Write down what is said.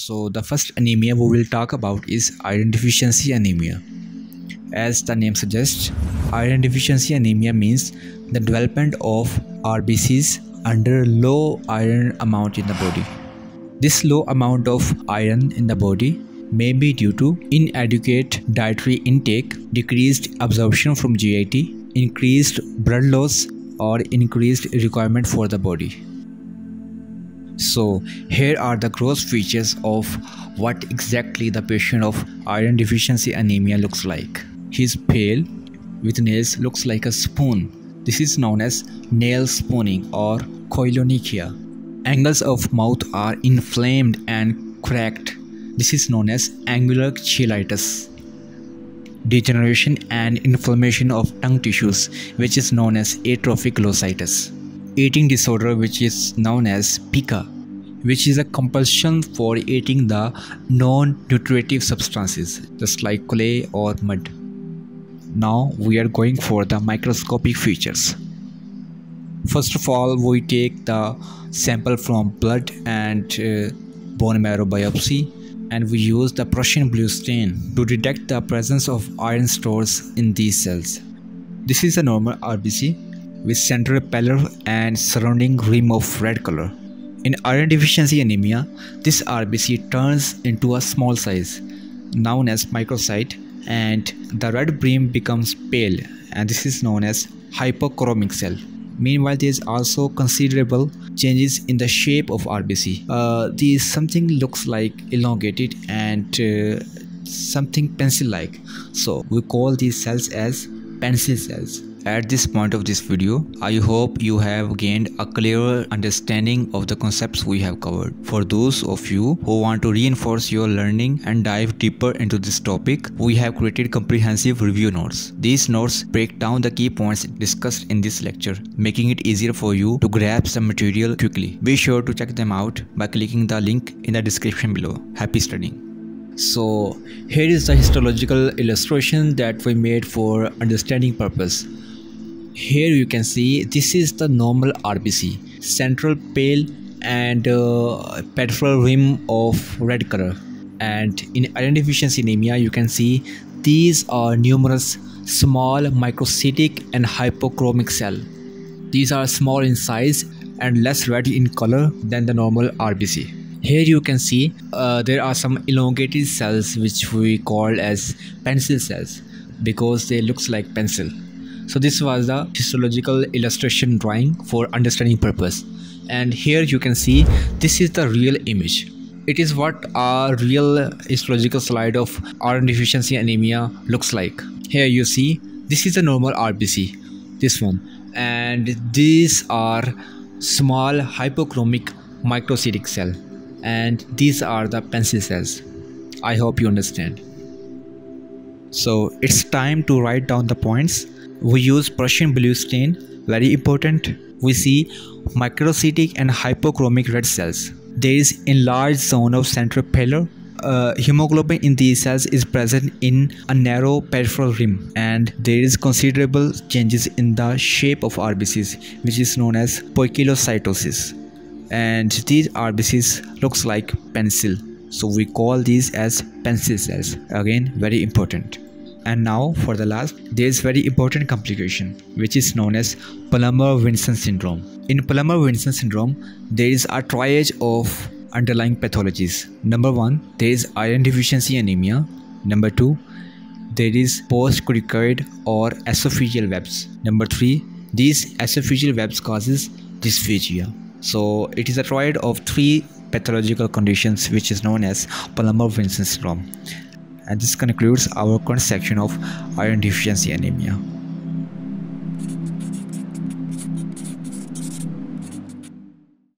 So the first anemia we will talk about is iron deficiency anemia. As the name suggests, iron deficiency anemia means the development of RBCs under low iron amount in the body. This low amount of iron in the body may be due to inadequate dietary intake, decreased absorption from GIT, increased blood loss or increased requirement for the body. So here are the gross features of what exactly the patient of iron deficiency anemia looks like. His pale with nails looks like a spoon. This is known as nail spooning or koilonychia. Angles of mouth are inflamed and cracked. This is known as angular cheilitis. Degeneration and inflammation of tongue tissues which is known as atrophic glossitis. Eating disorder which is known as pica which is a compulsion for eating the non-nutritive substances just like clay or mud. Now we are going for the microscopic features. First of all, we take the sample from blood and uh, bone marrow biopsy and we use the Prussian blue stain to detect the presence of iron stores in these cells. This is a normal RBC with central pallor and surrounding rim of red color. In iron deficiency anemia, this RBC turns into a small size known as microcyte and the red brim becomes pale and this is known as hypochromic cell. Meanwhile, there is also considerable changes in the shape of RBC. Uh, these something looks like elongated and uh, something pencil-like. So we call these cells as pencil cells. At this point of this video, I hope you have gained a clearer understanding of the concepts we have covered. For those of you who want to reinforce your learning and dive deeper into this topic, we have created comprehensive review notes. These notes break down the key points discussed in this lecture, making it easier for you to grasp the material quickly. Be sure to check them out by clicking the link in the description below. Happy studying! So here is the histological illustration that we made for understanding purpose. Here you can see this is the normal RBC central pale and uh, peripheral rim of red color. And in iron deficiency anemia you can see these are numerous small microcytic and hypochromic cell. These are small in size and less red in color than the normal RBC here you can see uh, there are some elongated cells which we call as pencil cells because they looks like pencil. So this was the histological illustration drawing for understanding purpose. And here you can see this is the real image. It is what a real histological slide of iron deficiency anemia looks like. Here you see this is a normal rbc this one. And these are small hypochromic microcytic cell and these are the pencil cells i hope you understand so it's time to write down the points we use Prussian blue stain, very important. We see microcytic and hypochromic red cells. There is enlarged zone of central pallor. Uh, hemoglobin in these cells is present in a narrow peripheral rim and there is considerable changes in the shape of RBCs which is known as poikilocytosis and these RBCs looks like pencil so we call these as pencil cells again very important and now for the last, there is very important complication which is known as Plummer-Vinson syndrome. In Plummer-Vinson syndrome, there is a triage of underlying pathologies. Number one, there is iron deficiency anemia. Number two, there is post-cricoid or esophageal webs. Number three, these esophageal webs causes dysphagia. So it is a triad of three pathological conditions which is known as Plummer-Vinson syndrome. And this concludes our current section of iron deficiency anemia